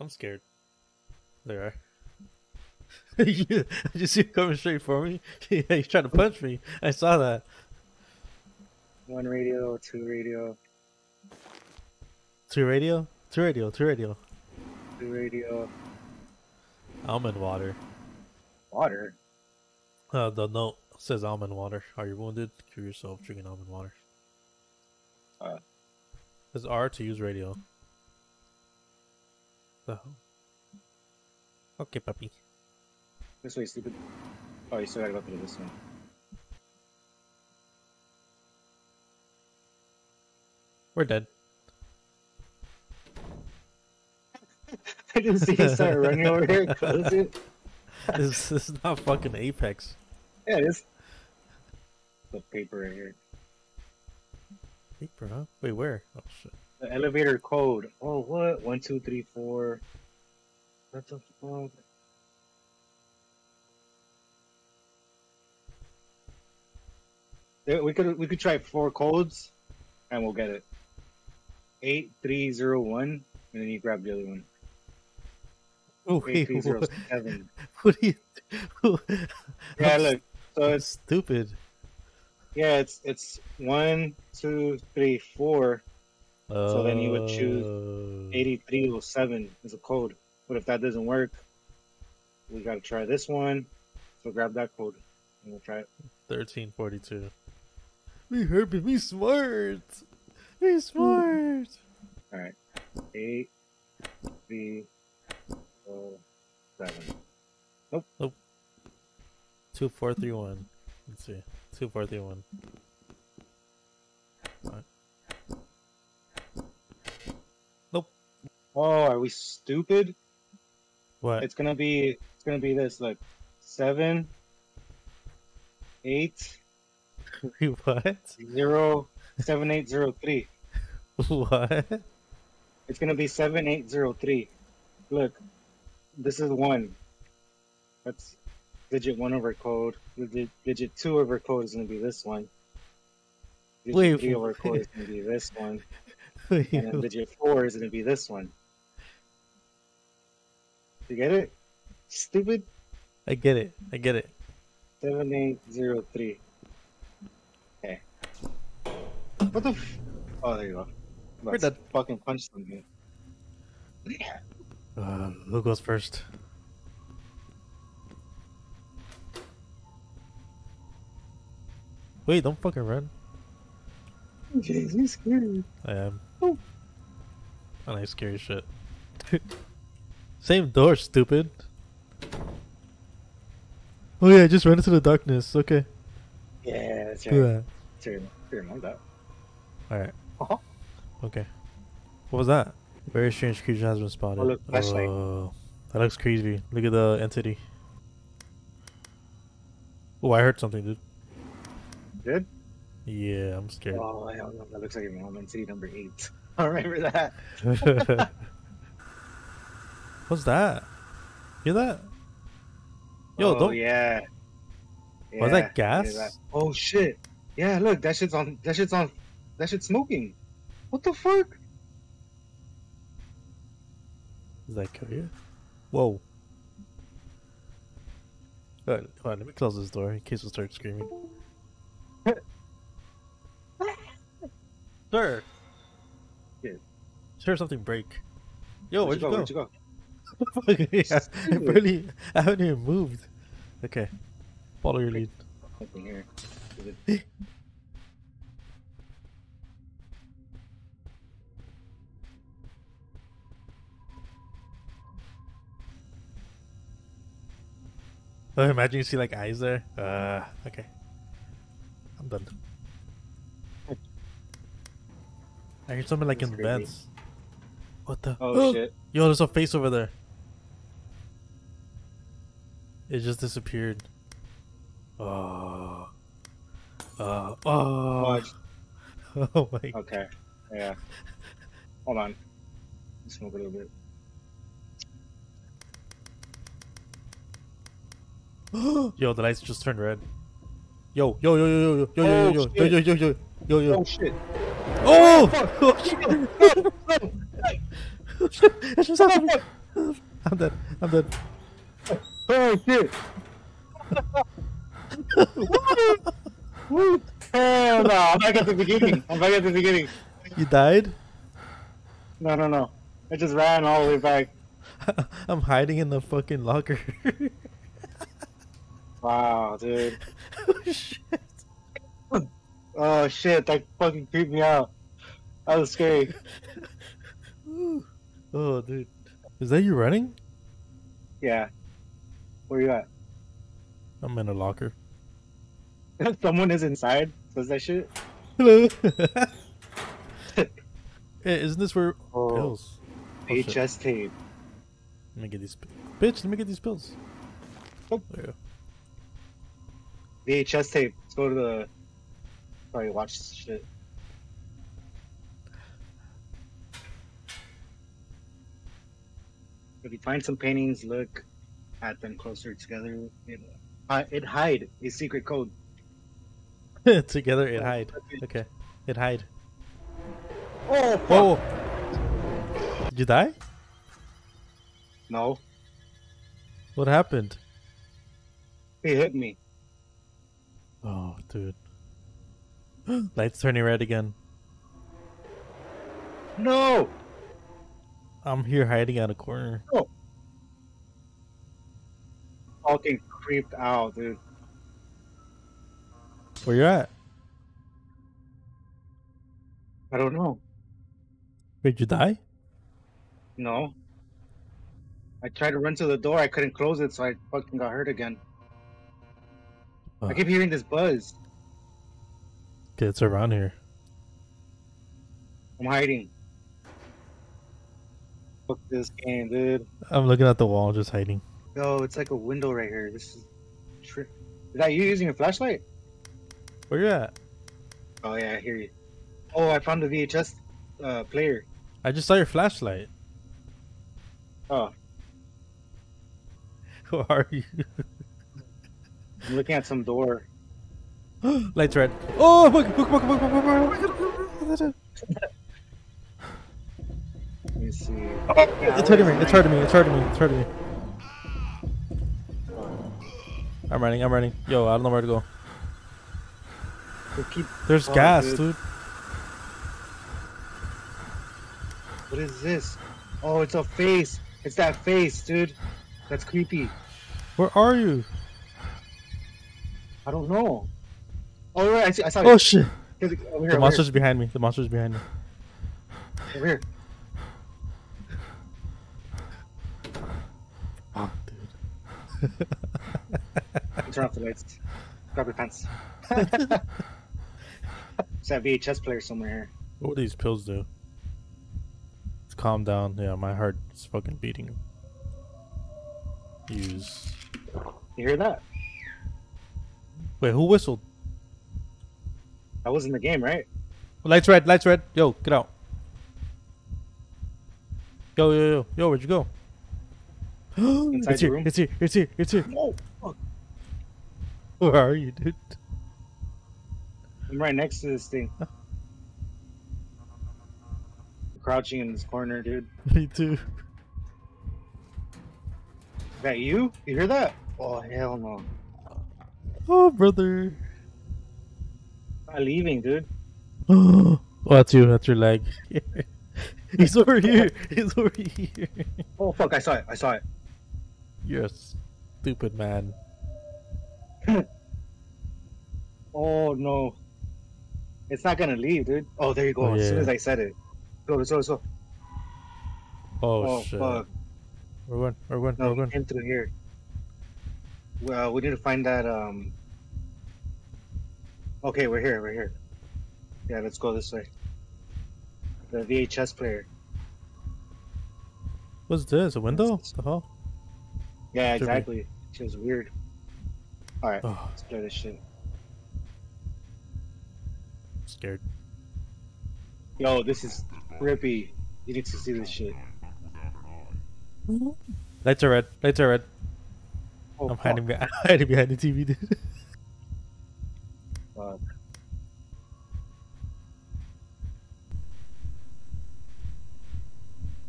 I'm scared. There are. you just see him coming straight for me. yeah, he's trying to punch me. I saw that. One radio, two radio, Two radio, two radio, two radio. two radio, Almond water. water. Uh, the note says almond water. Are you wounded? Cure yourself drinking almond water. Uh. There's R to use radio. Okay, puppy. This way, stupid. Oh, you still gotta go through this one. We're dead. I didn't see you start running over here. Close it. this, this is not fucking Apex. Yeah, it is. The paper right here. Paper, huh? Wait, where? Oh shit. The elevator code. Oh, what? One, two, three, four. What the fuck? We could we could try four codes, and we'll get it. Eight three zero one, and then you grab the other one. Oh, Eight wait, three zero what, seven. what do you? Yeah, I'm look. So it's stupid. yeah, it's it's one, two, three, four. So then you would choose Uh, 8307 is a code. But if that doesn't work, we got to try this one. So grab that code and we'll try it. 1342. Me Herbie, me smart. Me smart. All right. Eight, three, four, seven. 2431. Let's see. 2431. Oh, are we stupid? What? It's gonna be it's gonna be this like seven, eight, what? zero, seven, eight, zero, three. What? It's gonna be seven eight zero three. Look, this is one. That's digit one of our code. Digit, digit two of our code is gonna be this one. Digit Wait, three of our code is gonna be this one, and then digit four is gonna be this one. You get it? Stupid. I get it. I get it. Seven eight zero three. Okay. What the? F- oh, there you go. We're Let's done. Fucking punch something. Uh, who goes first? Wait, don't fucking run. Jeez, he's scared. I am. Oh. I scary shit. Same door, stupid. Oh yeah, just ran into the darkness. Okay. Yeah, that's Do right. that. Sure, sure, know that. Alright. Uh-huh. Okay. What was that? Very strange creature has been spotted. Oh, look, flashlight. Oh, that looks creepy. Look at the entity. Oh, I heard something, dude. Good? Yeah, I'm scared. Oh, hell no. That looks like a city number eight. I remember that. What's that? Hear that? Yo, oh, don't. yeah. Oh, Was that gas? yeah, that- Oh, shit. Yeah, look, that shit's on. That shit's on. That shit's smoking. What the fuck? Is that kill? Whoa. Alright, hold on, let me close this door in case we start screaming. Sir! Yeah. Sir, something break. Yo, where'd, Where'd you go? go? Where'd you go? yeah, I barely, I haven't even moved. Okay, follow your lead. Something here. Is it- Oh, imagine you see like eyes there. Uh, okay. I'm done. I hear something like in the vents. What the? Oh, shit. Yo, there's a face over there. It just disappeared. Oh. Uh, oh. Oh, Oh my. okay. Yeah. Hold on. Smoke a little bit. Yo, the lights just turned red. Yo, yo, yo, yo, yo, yo, yo, Oh, yo, yo, shit. yo, yo, yo, yo, yo, Oh, yo. shit. Oh! fuck. Oh, shit. It's just happening. I'm dead. I'm dead. Oh shit! Woo! Hell no! I'm back at the beginning. I'm back at the beginning. You died? No, no, no. I just ran all the way back. I'm hiding in the fucking locker. Wow, dude. oh, shit. Oh shit! That fucking creeped me out. That was scary. Oh, dude. Is that you running? Yeah. Where you at? I'm in a locker. Someone is inside. Says that shit. Hello. hey, isn't this where Oh. pills? Oh, shit. VHS tape. Let me get these. Bitch, let me get these pills. Oh. There you go. VHS tape. Let's go to the. Probably watch this shit. If you find some paintings, look at them closer together. It, uh, it hide a secret code. Together it hide. Okay. It hide. Oh, Whoa. Did you die? No, What happened? he hit me. Oh, dude. Lights turning red again. No! I'm here hiding out a corner. Fucking creeped out, dude. Where you at? I don't know. Did you die? No. I tried to run to the door. I couldn't close it, so I fucking got hurt again. I keep hearing this buzz. Okay, it's around here. I'm hiding. Fuck this game, dude. I'm looking at the wall, just hiding. Yo, it's like a window right here. This is. Tri- is that you using a flashlight? Where you at? Oh yeah, I hear you. Oh, I found the VHS uh, player. I just saw your flashlight. Oh, Who are you? I'm looking at some door. Lights red. Oh, look, look, look, look, look, look, look. Let me see. It's hurting me. It's hurting me. It's hurting me. It's hurting me. I'm running. I'm running. Yo, I don't know where to go. Keep. There's Oh, gas, dude. dude. What is this? Oh, it's a face. It's that face, dude. That's creepy. Where are you? I don't know. Oh, right. I, see, I saw Oh it. shit! Over here, The over here, monster's behind me. The monster's behind me. over here. Oh, dude. Turn off the lights. Grab your pants. There's that VHS player somewhere here. What do these pills do? Let's calm down. Yeah, my heart is fucking beating. Use. You hear that? Wait, who whistled? That was in the game, right? Lights red. Lights red. Yo, get out. Yo, yo, yo, yo. Where'd you go? It's here. room? It's here. It's here. It's here. Oh, fuck. Where are you, dude? I'm right next to this thing. Crouching in this corner, dude. Me too. Is that you? You hear that? Oh, hell no. Oh, brother. I'm leaving, dude. Oh, that's you. That's your leg. He's over here. He's over here. Oh, fuck. I saw it. I saw it. You're a stupid man. Oh, no. It's not gonna leave, dude. Oh, there you go. Oh, As soon as I said it. Go, go, let's go. Oh, Oh, shit. fuck. We're going. We're going. No, We're we going. came through here. Well, we need to find that. Um. Okay, we're here. We're here. Yeah, let's go this way. The VHS player. What's this? A window? What the hell? Yeah, exactly. It was weird. All right, Oh, let's play this shit. I'm scared. Yo, this is rippy. You need to see this shit. Lights are red. Lights are red. Oh, I'm fuck. hiding, be- hiding behind the TV, dude. Fuck.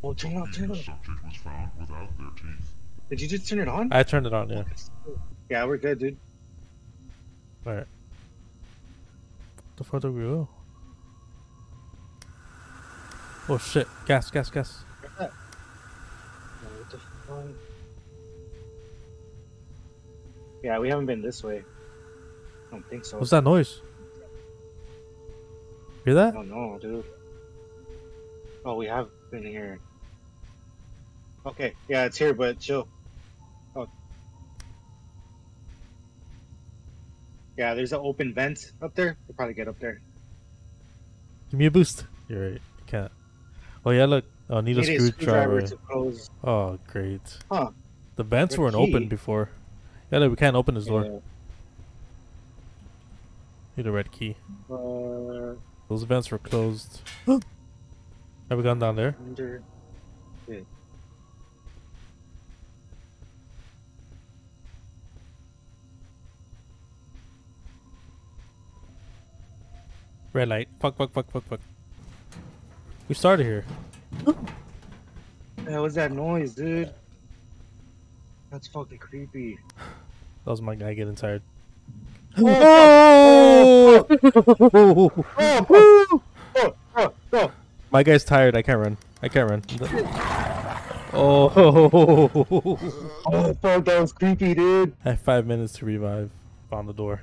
Oh, turn it on, turn it on. Subject was found without their teeth. Did you just turn it on? I turned it on. Yeah. Yeah, we're good, dude. All right. The further we go. Oh shit! Gas! Gas! Gas! Oh, what the fuck? Yeah, we haven't been this way. I don't think so. What's that noise? Hear that? don't know, dude. Oh, we have been here. Okay, yeah, it's here, but chill. Yeah, there's an open vent up there. We'll probably get up there. Give me a boost. You're right. You can't. Oh yeah, look. Oh, need a screwdriver. Oh great. Huh. The vents weren't open before. Yeah, look, we can't open this door. Yeah. Need a red key. Uh, Those vents were closed. Have we gone down there? under. Red light. Fuck, fuck, fuck, fuck, fuck. We started here. Yeah, what's that noise, dude? That's fucking creepy. That was my guy getting tired. Oh, Oh, oh. My guy's tired. I can't run. I can't run. Oh, Oh, fuck, that was creepy, dude. I have five minutes to revive. Found the door.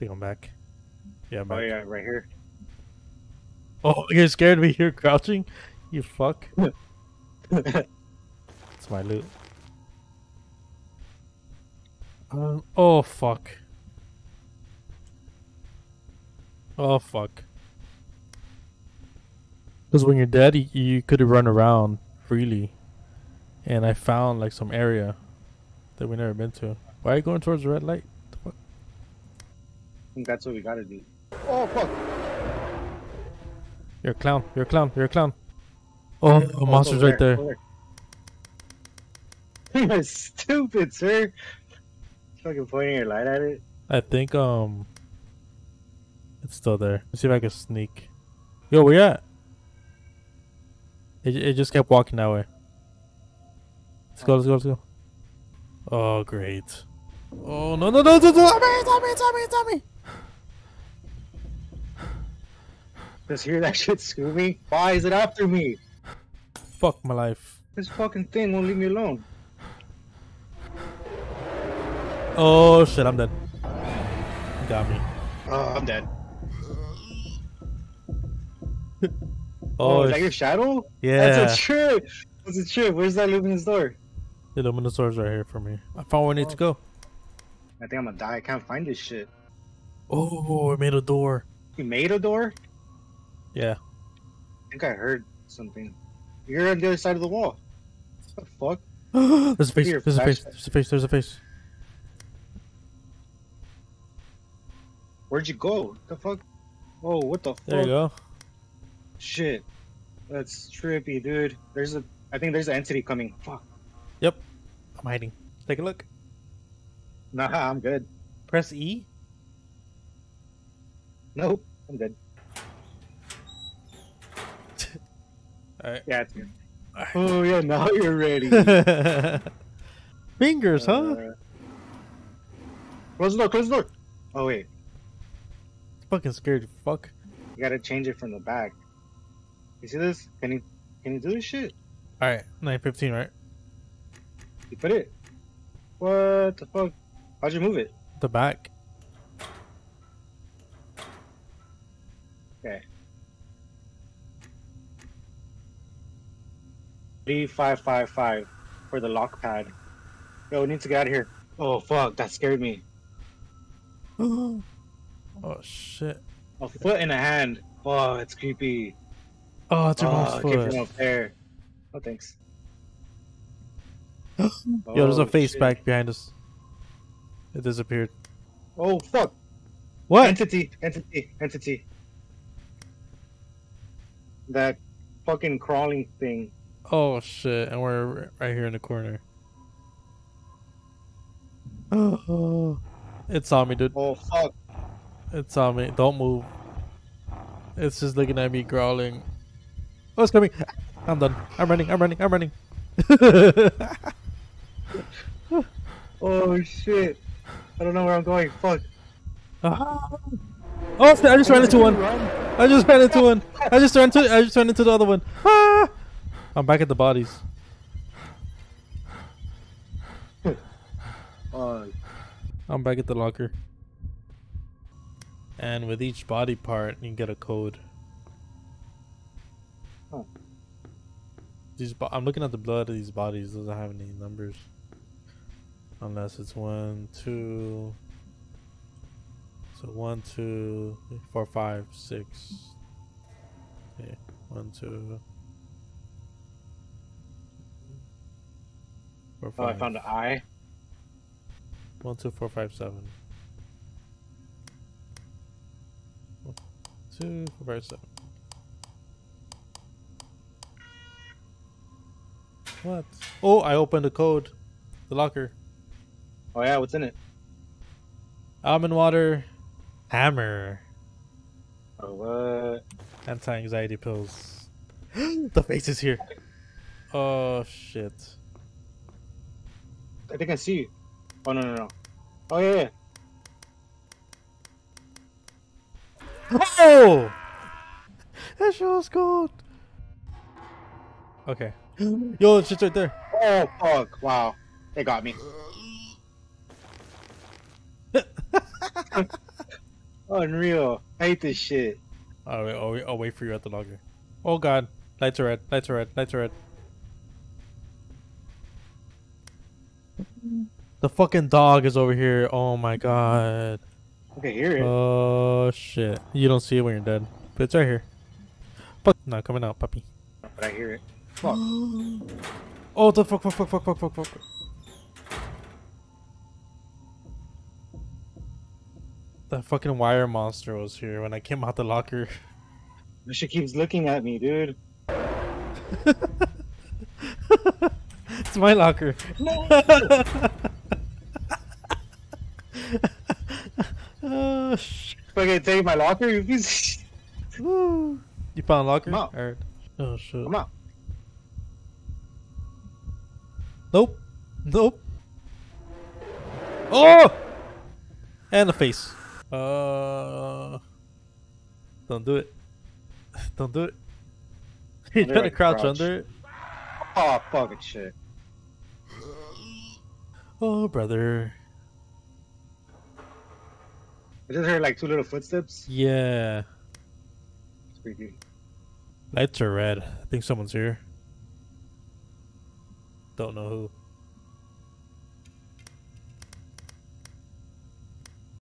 think I'm back. Yeah, Oh, yeah, right here. Oh, you're scared me here crouching? You fuck. It's my loot. Um, oh, fuck. Oh, fuck. Because when you're dead, you, you could run around freely. And I found, like, some area that we never been to. Why are you going towards the red light? I think that's what we gotta do. Oh, fuck. You're a clown. You're a clown. You're a clown. Oh, the Oh, monster's over right there. You're stupid, sir. Fucking pointing your light at it. I think um it's still there. Let's see if I can sneak. Yo, where you at? It, it just kept walking that way. Let's go, let's go, let's go. Oh great. Oh no no no no no Tommy, Tommy, Tommy, Tommy. Just hear that shit Scooby. Why is it after me? Fuck my life. This fucking thing won't leave me alone. Oh shit, I'm dead. Got me. Oh, I'm dead. Oh, Oh, is that your shadow? yeah. That's a trip. That's a trip. Where's that luminous door? The Luminosaur's right here for me. I found where I need to go. I think I'm gonna die. I can't find this shit. Oh, I made a door. You made a door? Yeah. I think I heard something. You're on the other side of the wall. What the fuck? there's a face. Here, There's a face. There's a face. There's a face. Where'd you go? What the fuck? Oh, what the fuck? There you go. Shit. That's trippy, dude. There's a. I think there's an entity coming. Fuck. Yep. I'm hiding. Take a look. Nah, I'm good. Press E. Nope, I'm good. Alright. Yeah, it's good. Oh yeah, now you're ready. Fingers, huh? Uh, close the door. Close the door. Oh wait, Fucking scared fuck. you gotta change it from the back. You see this? Can you can you do this shit? Alright, 915, right? You put it. What the fuck? How'd you move it? The back. Okay. Three five five five for the lock pad. Yo, we need to get out of here. Oh fuck, that scared me. oh shit. A foot and a hand. Oh, it's creepy. Oh, it's your oh, mom's came from up there. Oh, thanks. Yo, there's a Oh, face shit. back behind us. It disappeared. Oh fuck! What? Entity, entity, entity. That fucking crawling thing. Oh shit, and we're right here in the corner. Oh, it saw me, dude. Oh fuck! It saw me. Don't move. It's just looking at me growling. Oh, it's coming. I'm done. I'm running. I'm running. I'm running. Oh shit! I don't know where I'm going. Fuck. Ah. Oh, shit, I just ran into one. I just ran into one. I just ran to. I just ran into the other one. Ah! I'm back at the bodies. Uh, I'm back at the locker. And with each body part, you get a code. Oh. These I'm looking at the blood of these bodies. Doesn't have any numbers. Unless it's one, two. So one, two, three, four, five, six. Okay, one, two. Four, oh, I found an eye. One, two, four, five, seven. One, two, four, five, seven. What? Oh, I opened the code. The locker. Oh yeah, what's in it? Almond water. Hammer. Oh what? Anti-anxiety pills. the face is here. Oh shit. I think I see you. Oh no no no. Oh yeah. yeah. Oh! That show's gold. Okay. Yo, it's just right there. Oh fuck! Wow, they got me. Unreal. I hate this shit. I'll wait, I'll, I'll wait for you at the logger. Oh god. Lights are red. Lights are red. Lights are red. The fucking dog is over here. Oh my god. I can hear it. Oh shit. You don't see it when you're dead. But it's right here. Fuck. Not coming out, puppy. but I hear it. Fuck. Oh, the fuck, fuck, fuck, fuck, fuck, fuck, fuck. That fucking wire monster was here when I came out the locker. This shit keeps looking at me, dude. it's my locker. No. oh, sh- Fucking take my locker, you piece. of Woo. You found a locker? Come out. Alright. Oh shit. Come on. Nope. Nope. Oh! And the face. Uh. Don't do it. Don't do it. You're trying to if I can crouch crouch. under it. Oh fucking shit. Oh, brother. I just heard like two little footsteps. Yeah. It's creepy. Lights are red. I think someone's here. Don't know who.